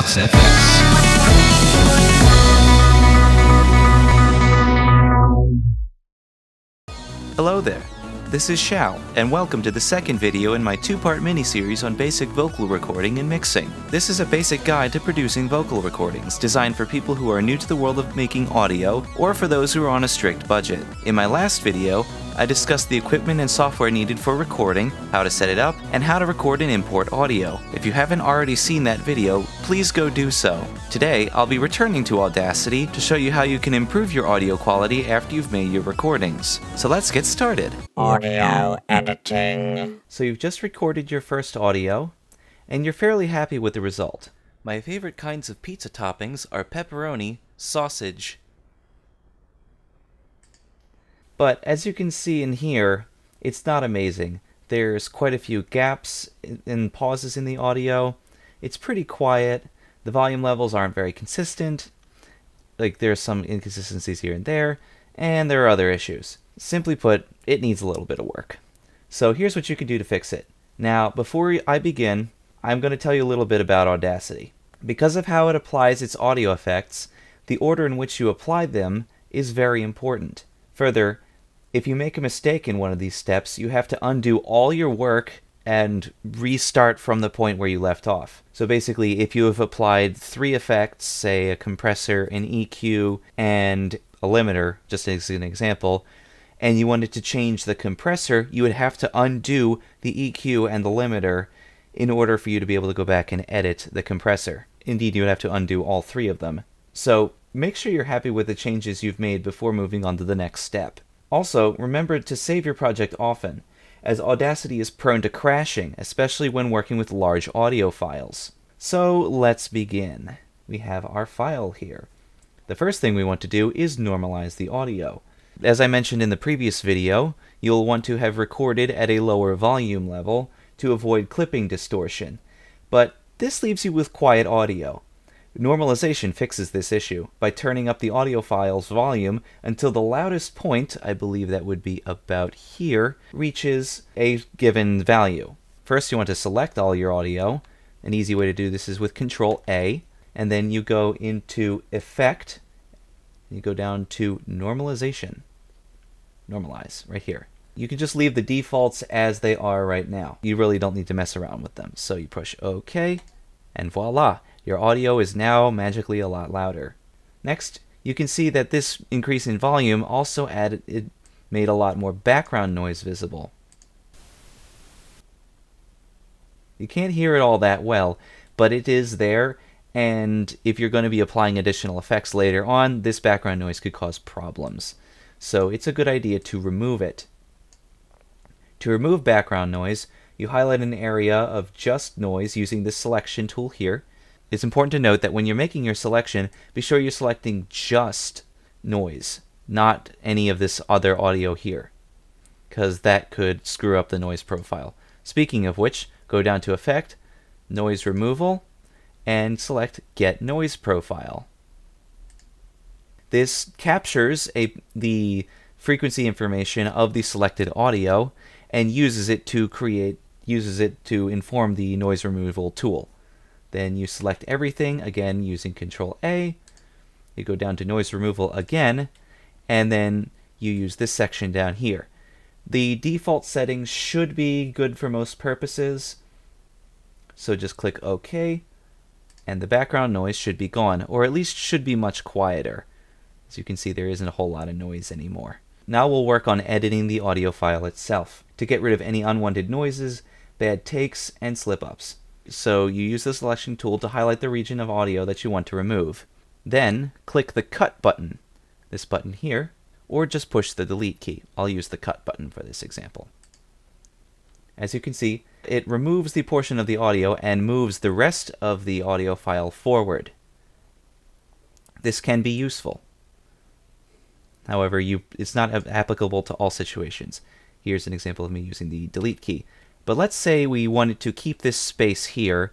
Vox FX. Hello there. This is Shal, and welcome to the second video in my two-part mini-series on basic vocal recording and mixing. This is a basic guide to producing vocal recordings, designed for people who are new to the world of making audio, or for those who are on a strict budget. In my last video, I discussed the equipment and software needed for recording, how to set it up, and how to record and import audio. If you haven't already seen that video, please go do so. Today, I'll be returning to Audacity to show you how you can improve your audio quality after you've made your recordings. So let's get started. Audio editing. So you've just recorded your first audio, and you're fairly happy with the result. My favorite kinds of pizza toppings are pepperoni, sausage, but as you can see in here, it's not amazing. There's quite a few gaps and pauses in the audio. It's pretty quiet. The volume levels aren't very consistent. Like there's some inconsistencies here and there, and there are other issues. Simply put, it needs a little bit of work. So here's what you can do to fix it. Now, before I begin, I'm going to tell you a little bit about Audacity. Because of how it applies its audio effects, the order in which you apply them is very important. Further, if you make a mistake in one of these steps, you have to undo all your work and restart from the point where you left off. So basically, if you have applied three effects, say a compressor, an EQ, and a limiter, just as an example, and you wanted to change the compressor, you would have to undo the EQ and the limiter in order for you to be able to go back and edit the compressor. Indeed, you would have to undo all three of them. So make sure you're happy with the changes you've made before moving on to the next step. Also, remember to save your project often, as Audacity is prone to crashing, especially when working with large audio files. So let's begin. We have our file here. The first thing we want to do is normalize the audio. As I mentioned in the previous video, you'll want to have recorded at a lower volume level to avoid clipping distortion, but this leaves you with quiet audio. Normalization fixes this issue by turning up the audio file's volume until the loudest point, I believe that would be about here, reaches a given value. First, you want to select all your audio. An easy way to do this is with Control A, and then you go into Effect, you go down to Normalization. Normalize, right here. You can just leave the defaults as they are right now. You really don't need to mess around with them. So you push OK, and voila, your audio is now magically a lot louder. Next, you can see that this increase in volume also added it made a lot more background noise visible. You can't hear it all that well, but it is there, and if you're going to be applying additional effects later on, this background noise could cause problems. So it's a good idea to remove it. To remove background noise, you highlight an area of just noise using the selection tool here. It's important to note that when you're making your selection, be sure you're selecting just noise, not any of this other audio here, because that could screw up the noise profile. Speaking of which, go down to Effect, Noise Removal, and select Get Noise Profile. This captures a, the frequency information of the selected audio and uses it to create uses it to inform the noise removal tool. Then you select everything again using Control A. You go down to noise removal again, and then you use this section down here. The default settings should be good for most purposes. So just click OK, and the background noise should be gone, or at least should be much quieter. As you can see, there isn't a whole lot of noise anymore. Now we'll work on editing the audio file itself to get rid of any unwanted noises, bad takes, and slip-ups. So you use the selection tool to highlight the region of audio that you want to remove. Then click the Cut button, this button here, or just push the Delete key. I'll use the Cut button for this example. As you can see, it removes the portion of the audio and moves the rest of the audio file forward. This can be useful. However, you, it's not applicable to all situations. Here's an example of me using the delete key. But let's say we wanted to keep this space here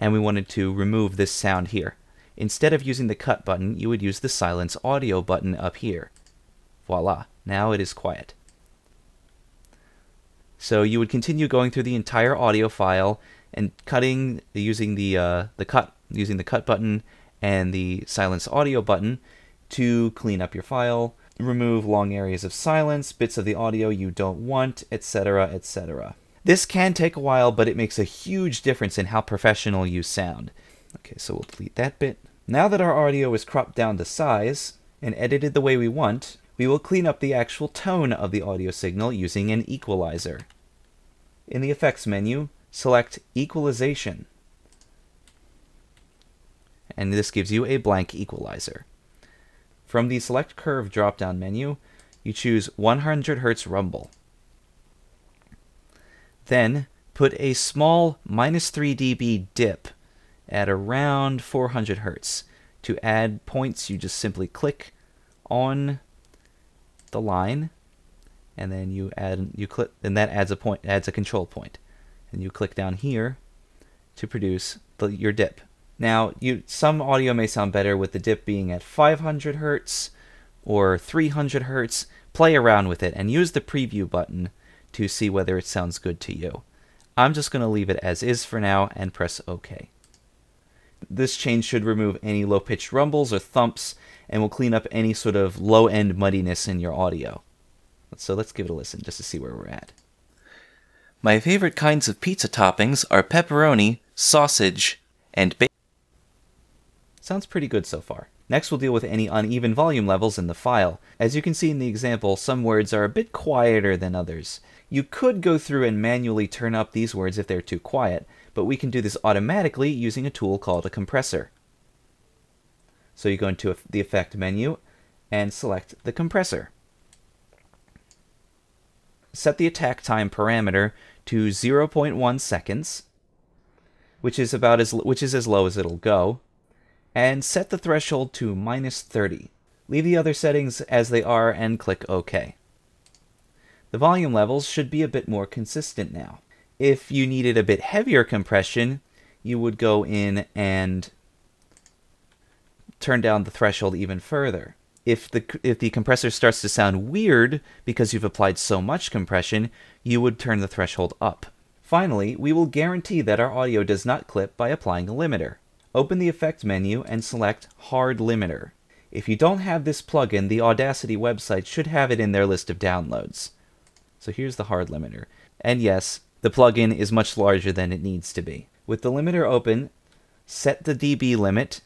and we wanted to remove this sound here. Instead of using the cut button, you would use the silence audio button up here. Voila, now it is quiet. So you would continue going through the entire audio file and cutting using the uh, the cut using the cut button and the silence audio button to clean up your file, remove long areas of silence, bits of the audio you don't want, etc., etc. This can take a while, but it makes a huge difference in how professional you sound. Okay, so we'll delete that bit. Now that our audio is cropped down to size and edited the way we want, we will clean up the actual tone of the audio signal using an equalizer. In the Effects menu, select Equalization. And this gives you a blank equalizer. From the Select Curve drop-down menu, you choose 100 Hz rumble. Then, put a small minus 3 dB dip at around 400 Hz. To add points, you just simply click on the line, and then you add you click, and that adds a point, adds a control point, and you click down here to produce the, your dip. Now, you some audio may sound better with the dip being at 500 hertz or 300 hertz. Play around with it and use the preview button to see whether it sounds good to you. I'm just going to leave it as is for now and press OK. This change should remove any low pitched rumbles or thumps and will clean up any sort of low end muddiness in your audio. So let's give it a listen just to see where we're at. My favorite kinds of pizza toppings are pepperoni, sausage, and bacon. Sounds pretty good so far. Next, we'll deal with any uneven volume levels in the file. As you can see in the example, some words are a bit quieter than others. You could go through and manually turn up these words if they're too quiet, but we can do this automatically using a tool called a compressor. So you go into the Effect menu and select the compressor. Set the attack time parameter to 0.1 seconds, which is about as which is as low as it'll go, and set the threshold to minus 30. Leave the other settings as they are and click OK. The volume levels should be a bit more consistent now. If you needed a bit heavier compression, you would go in and turn down the threshold even further. If the if the compressor starts to sound weird because you've applied so much compression, you would turn the threshold up. Finally, we will guarantee that our audio does not clip by applying a limiter. Open the Effect menu and select Hard Limiter. If you don't have this plugin, the Audacity website should have it in their list of downloads. So here's the hard limiter. And yes, the plugin is much larger than it needs to be. With the limiter open, set the dB limit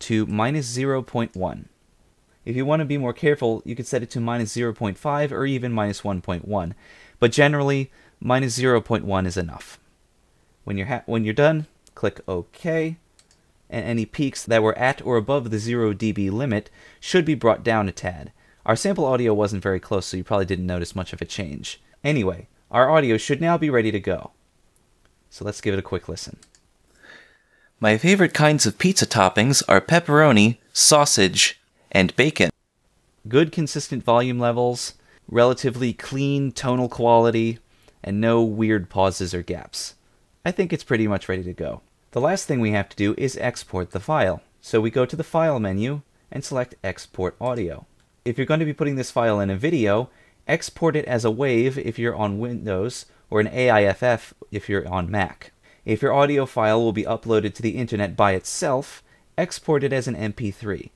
to minus 0.1. If you want to be more careful, you could set it to minus 0.5 or even minus 1.1. But generally, minus 0.1 is enough. When you're, when you're done, click OK, and any peaks that were at or above the 0 dB limit should be brought down a tad. Our sample audio wasn't very close, so you probably didn't notice much of a change. Anyway, our audio should now be ready to go. So let's give it a quick listen. My favorite kinds of pizza toppings are pepperoni, sausage, and bacon. Good consistent volume levels, relatively clean tonal quality, and no weird pauses or gaps. I think it's pretty much ready to go. The last thing we have to do is export the file. So we go to the File menu and select Export Audio. If you're going to be putting this file in a video, export it as a WAV if you're on Windows or an AIFF if you're on Mac. If your audio file will be uploaded to the internet by itself, export it as an MP3.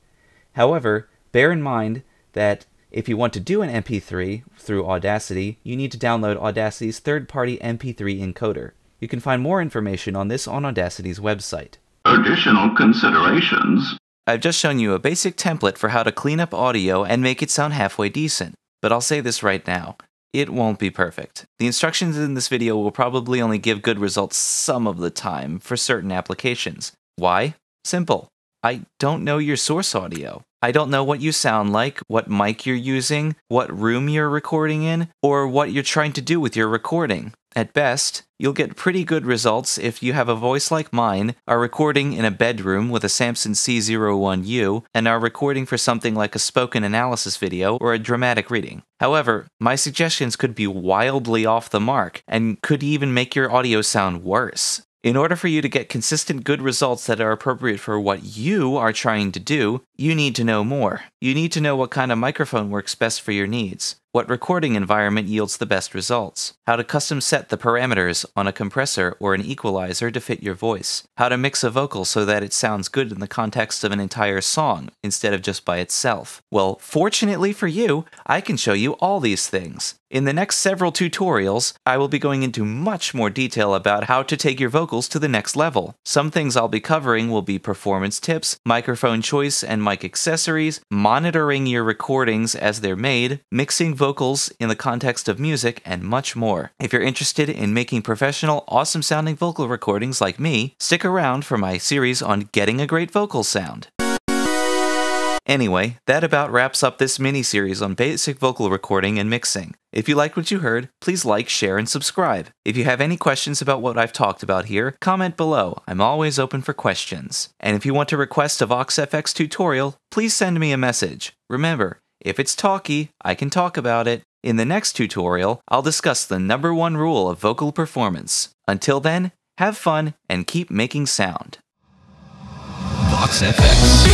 However, bear in mind that if you want to do an MP3 through Audacity, you need to download Audacity's third-party MP3 encoder. You can find more information on this on Audacity's website. Additional considerations. I've just shown you a basic template for how to clean up audio and make it sound halfway decent. But I'll say this right now. It won't be perfect. The instructions in this video will probably only give good results some of the time for certain applications. Why? Simple. I don't know your source audio. I don't know what you sound like, what mic you're using, what room you're recording in, or what you're trying to do with your recording. At best, you'll get pretty good results if you have a voice like mine, are recording in a bedroom with a Samson C01U, and are recording for something like a spoken analysis video or a dramatic reading. However, my suggestions could be wildly off the mark and could even make your audio sound worse. In order for you to get consistent good results that are appropriate for what you are trying to do, you need to know more. You need to know what kind of microphone works best for your needs. What recording environment yields the best results, how to custom set the parameters on a compressor or an equalizer to fit your voice, how to mix a vocal so that it sounds good in the context of an entire song instead of just by itself. Well, fortunately for you, I can show you all these things. In the next several tutorials, I will be going into much more detail about how to take your vocals to the next level. Some things I'll be covering will be performance tips, microphone choice and mic accessories, monitoring your recordings as they're made, mixing vocals in the context of music, and much more. If you're interested in making professional, awesome sounding vocal recordings like me, stick around for my series on getting a great vocal sound. Anyway, that about wraps up this mini series on basic vocal recording and mixing. If you liked what you heard, please like, share, and subscribe. If you have any questions about what I've talked about here, comment below. I'm always open for questions. And if you want to request a VoxFX tutorial, please send me a message. Remember, if it's talky, I can talk about it. In the next tutorial, I'll discuss the number one rule of vocal performance. Until then, have fun and keep making sound. Vox FX.